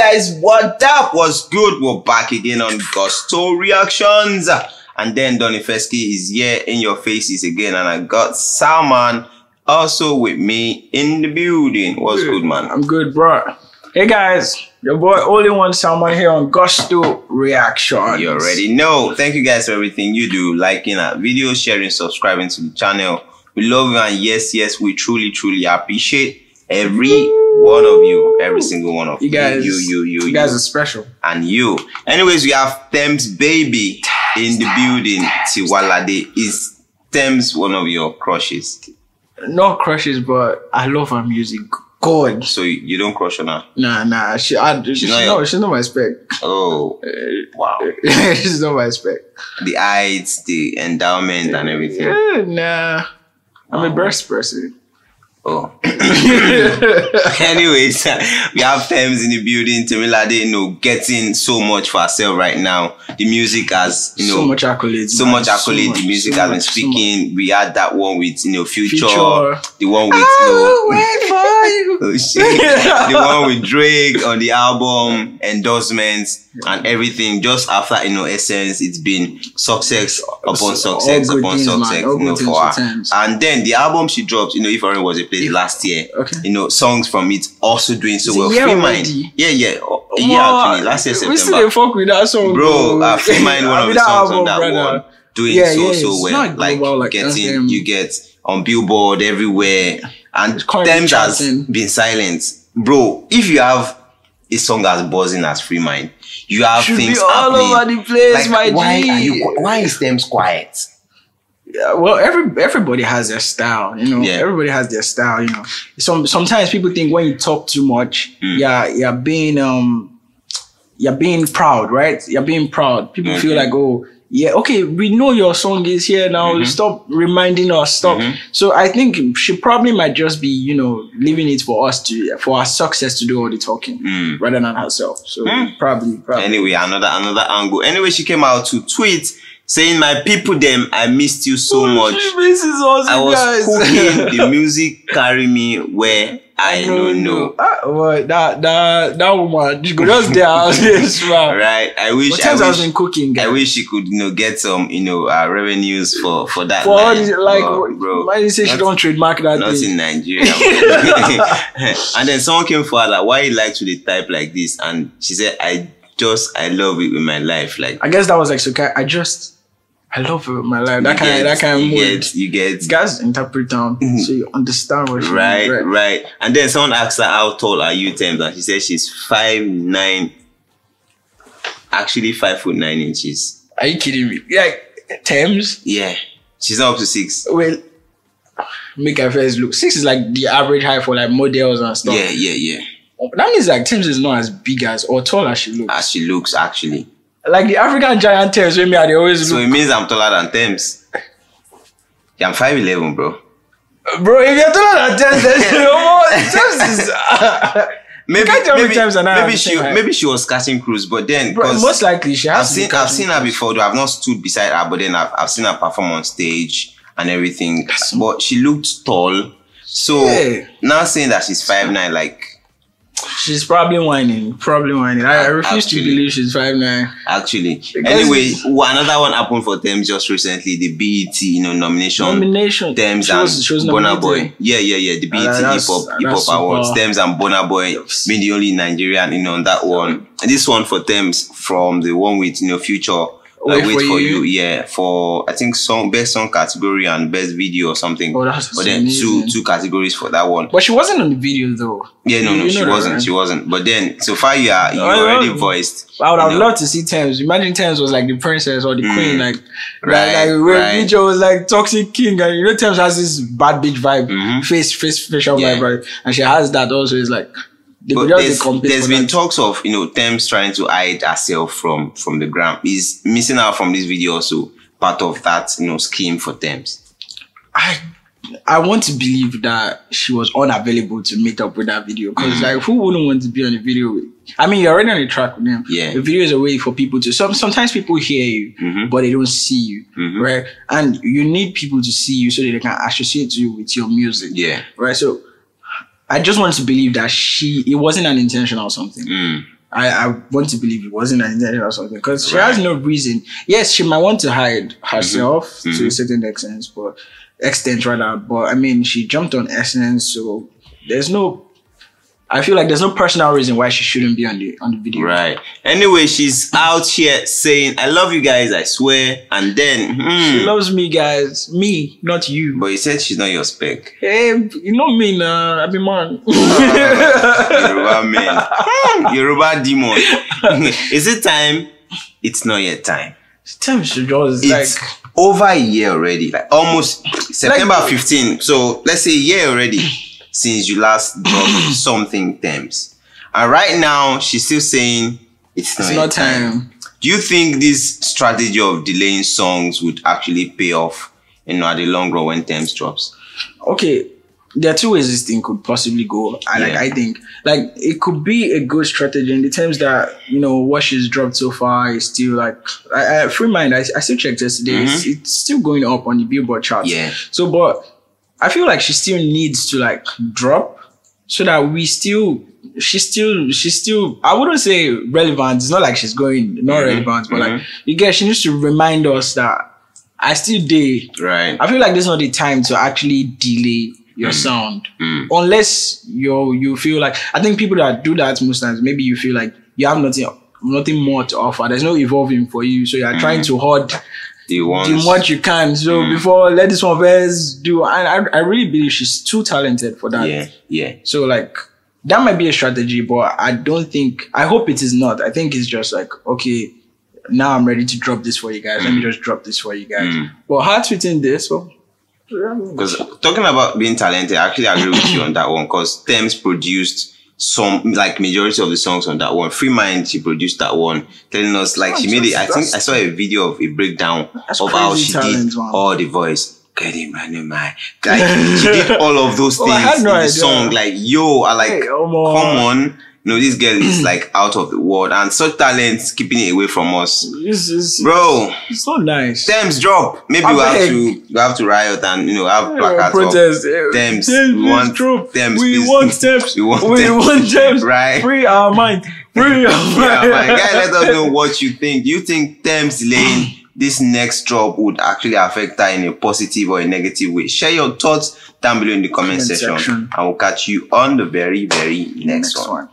guys, what up? What's good? We're back again on Gusto Reactions. And then Donny Fesky is here in your faces again. And I got Salman also with me in the building. What's good, man? I'm good, bro. Hey guys, your boy only one Salman here on Gusto Reactions. You already know. Thank you guys for everything you do, liking our videos, sharing, subscribing to the channel. We love you and yes, yes, we truly, truly appreciate every one of you, every single one of You guys, you, you, you, you guys are special. and you. Anyways, we have Tems Baby in the building. Tiwalade is Tems one of your crushes. Not crushes, but I love her music. God. So you, you don't crush on her. Nah, nah. She, I, she's, not no, your- she's not my spec. Oh, wow. she's not my spec. The heights, the endowment, and everything. Yeah, nah. I'm a breast person. Oh. Anyways, we have Tems in the building. Temilade, you know, getting so much for herself right now. The music has, you know, so much accolades. so man. much accolade. much, the music so has been much, so speaking. we had that one with you know Future, Future. the one with Oh, you know, wait for you. oh, shit. the one with Drake on the album, endorsements and everything. Just after you know Essence, it's been success upon success upon things, success, you know, for her. times. And then the album she dropped, you know, if Orange was a place last year, Okay. you know, songs from it also doing so well. Free Mind, yeah, yeah, oh, a year Wow. actually, last year We still fuck with that song, bro, uh, Free Mind, one of the songs on that brother. one, doing Yeah, so yeah, so well. Like, like, getting, um, you get on Billboard everywhere, and Tems has been silent, bro. If you have a song as buzzing as Free Mind, you have Should things be all happening. over the place, like, my why G. are you? Why is Tems quiet? Yeah, well, every everybody has their style, you know. Yeah. Everybody has their style, you know. Some sometimes people think when you talk too much, Mm. yeah, you're being um, you're being proud, right? You're being proud. People feel like, oh, yeah, okay, we know your song is here now. Mm-hmm. Stop reminding us. Stop. So I think she probably might just be, you know, leaving it for us to for our success to do all the talking Mm. rather than herself. So probably, probably. Anyway, another another angle. Anyway, she came out to tweet saying, "My people, them, I missed you so much. She misses us, I was guys. cooking. the music carry me where I don't know." Ah, well, that that that woman, she could just there yes, man. Right. I wish. But I wish, has been cooking, I wish she could, you know, get some, you know, uh, revenues for for that. For all line. this, like, But, bro, why you say she not- don't trademark that Not thing? in Nigeria. and then someone came for her like, "Why you like to the type like this?" And she said, "I just, I love it with my life. Like, I guess that was like so. I just, I love it my life. That you kind, get- that kind of you mood. Get, you get Guys interpret down mm-hmm. so you understand what right, means, right, And then someone asked her, "How tall are you?" Tems, and she said she's five nine. Actually, five foot nine inches. Are you kidding me? Like Tems. Yeah, she's not up to six. Well, make her first look. Six is like the average height for like models and stuff. Yeah, yeah, yeah. That means like Tems is not as big as or tall as she looks. As she looks, actually. Like the African giant Tems, me, they always So look. it means I'm taller than Tems. Yeah, I'm five eleven, bro. Bro, if you're taller than Tems, then you know Tems is. Maybe, me maybe, Tems and I maybe she maybe she was catching cruise, but then Bro, most likely she I've has seen I've seen her before. Though I've not stood beside her, but then I've, I've seen her perform on stage and everything. But she looked tall. So Yeah. now saying that she's five nine, like She's probably whining. Probably whining. I, I refuse Actually. to believe she's five nine. actually. Anyway, well, another one happened for them just recently. The BET, you know, nomination. Nomination. Tems She and was- she was Burna. Boy. Yeah, yeah, yeah. The BET Uh, Hip Hop Hip Hop Awards. Tems and Burna Boy being the only Nigerian, you know, on that one. And this one for Tems from the one with you know Future. Like, wait, for, you. yeah, for I think song best song category and best video or something. Oh, that's but then two amazing. two categories for that one. But she wasn't on the video though. Yeah, no, no, You she wasn't. right? She wasn't. But then so far you are you I already love- voiced. I would you have loved to see Tems. Imagine Tems was like the princess or the queen, like Mm. Right, like, like where right. Was like toxic king, and you know Tems has this bad bitch vibe, Mhm. face face facial Yeah. vibe, right? And she has that also. Is like they But there's, there's been that. talks of you know Tems trying to hide herself from from the gram. Is missing out from this video also part of that you know scheme for Tems. I I want to believe that she was unavailable to meet up with that video because Mm-hmm. like who wouldn't want to be on a video with? I mean, you're already on the track with them. Yeah. the video is a way for people to. Some sometimes people hear you, Mhm. but they don't see you, Mhm. right? And you need people to see you so that they can associate you with your music, Yeah. right? So I just want to believe that she it wasn't an intentional something. Mm. I, I want to believe it wasn't an intention or something because she Right. has no reason. Yes, she might want to hide herself to a Mhm. certain extent, but extent rather. But I mean, she jumped on Essence, so there's no. I feel like there's no personal reason why she shouldn't be on the on the video. Right. Anyway, she's out here saying, I love you guys, I swear. And then, She hmm. loves me, guys. Me, not you. But you said she's not your spec. Hey, you know me now. I be man. Yoruba man. Yoruba demon. Is it time? It's not yet time. Time should just It's like over a year already. Like almost September 15. So let's say a year already since you last dropped something Tems. And right now she's still saying it's not, it's not time. Do you think this strategy of delaying songs would actually pay off, you know, at the long run when Tems drops? okay there are two ways this thing could possibly go I like Yeah. i think like it could be a good strategy in the terms that you know what she's dropped so far is still like I, I free mind I, I still checked yesterday mm-hmm. it's, it's still going up on the billboard charts Yeah. so but i feel like she still needs to like drop so that we still she's still she's still i wouldn't say relevant it's not like she's going not mm-hmm. relevant but like mm-hmm. you get she needs to remind us that i still did Right. I feel like this is not the time to actually delay your mm-hmm. sound. Unless you you feel like I think people that do that most times, maybe you feel like you have nothing nothing more to offer. There's no evolving for you. So you're trying to hoard The ones. the much you can. So mm. before let this one first do and I, I really believe she's too talented for that. Yeah, yeah. So like that might be a strategy, but I don't think I hope it is not. I think it's just like, okay, now I'm ready to drop this for you guys. Let me mm. just drop this for you guys. Mm. But her tweeting this, well, Because talking about being talented, I actually agree with you on that one. Because Tems produced some, like majority of the songs on that one. Free Mind, she produced that one, telling us like she oh, made it. I think I saw a video of a breakdown of how she talent, did man. all the voice. Get him, man, in my like she did all of those Oh, things had in the idea. song. Like yo, I like Hey, oh, come Omo. on. Know, this girl is like out of the world, and such talent keeping it away from us, this is bro. it's so nice. Thames drop. Maybe I we have to we have to riot and you know have placards protest. eh, Thames. Thames, want drop. Thames, We please. want steps. We want we Thames. want Thames. Right. Free our mind. Free our mind. yeah, man. Guy, let us know what you think. Do you think Thames delaying this next drop would actually affect her in a positive or a negative way? Share your thoughts down below in the comment, Comment section, section. and we'll catch you on the very, very next, Next one. one.